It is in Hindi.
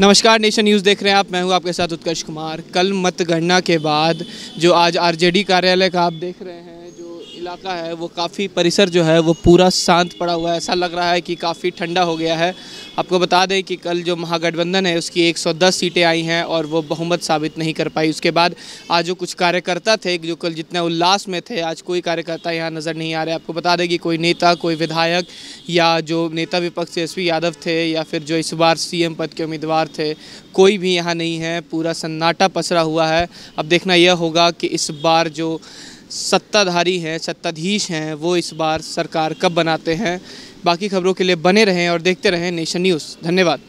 नमस्कार नेशन न्यूज़ देख रहे हैं आप। मैं हूँ आपके साथ उत्कर्ष कुमार। कल मतगणना के बाद जो आज आरजेडी कार्यालय का आप देख रहे हैं इलाका है, वो काफ़ी परिसर जो है, वो पूरा शांत पड़ा हुआ है। ऐसा लग रहा है कि काफ़ी ठंडा हो गया है। आपको बता दें कि कल जो महागठबंधन है, उसकी 110 सीटें आई हैं और वो बहुमत साबित नहीं कर पाई। उसके बाद आज जो कुछ कार्यकर्ता थे, जो कल जितने उल्लास में थे, आज कोई कार्यकर्ता यहाँ नज़र नहीं आ रहे। आपको बता दें कि कोई नेता, कोई विधायक या जो नेता विपक्ष एस यादव थे या फिर जो इस बार सीएम पद के उम्मीदवार थे, कोई भी यहाँ नहीं है। पूरा सन्नाटा पसरा हुआ है। अब देखना यह होगा कि इस बार जो सत्ताधारी हैं, सत्ताधीश हैं, वो इस बार सरकार कब बनाते हैं? बाकी खबरों के लिए बने रहें और देखते रहें नेशन न्यूज़। धन्यवाद।